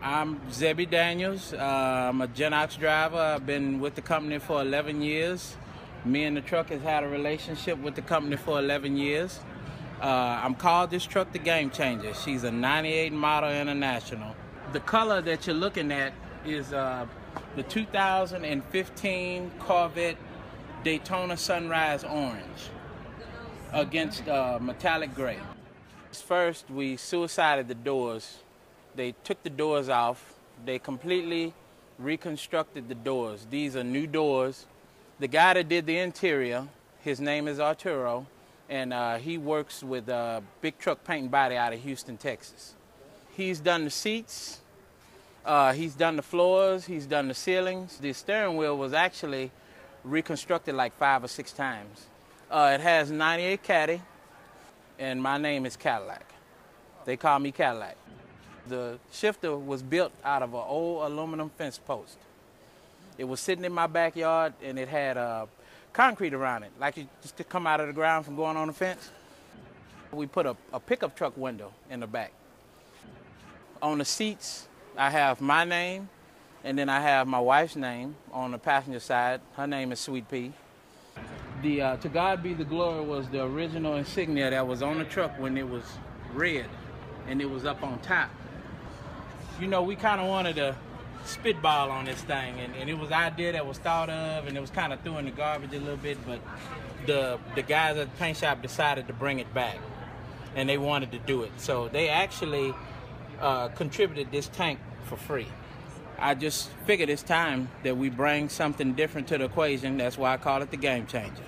I'm Zebie Daniels. Uh, I'm a Genox driver. I've been with the company for 11 years. Me and the truck has had a relationship with the company for 11 years. Uh, I'm called this truck the Game Changer. She's a 98 model international. The color that you're looking at is uh, the 2015 Corvette Daytona Sunrise Orange against uh, metallic gray. First, we suicided the doors they took the doors off. They completely reconstructed the doors. These are new doors. The guy that did the interior, his name is Arturo, and uh, he works with a big truck paint and body out of Houston, Texas. He's done the seats, uh, he's done the floors, he's done the ceilings. The steering wheel was actually reconstructed like five or six times. Uh, it has 98 Caddy, and my name is Cadillac. They call me Cadillac. The shifter was built out of an old aluminum fence post. It was sitting in my backyard and it had uh, concrete around it, like it just to come out of the ground from going on the fence. We put a, a pickup truck window in the back. On the seats, I have my name, and then I have my wife's name on the passenger side. Her name is Sweet Pea. The uh, To God Be the Glory was the original insignia that was on the truck when it was red and it was up on top you know, we kind of wanted to spitball on this thing, and, and, it was idea that was thought of, and it was kind of thrown in the garbage a little bit, but the the guys at the paint shop decided to bring it back, and they wanted to do it. So they actually uh, contributed this tank for free. I just figured it's time that we bring something different to the equation. That's why I call it the game changer.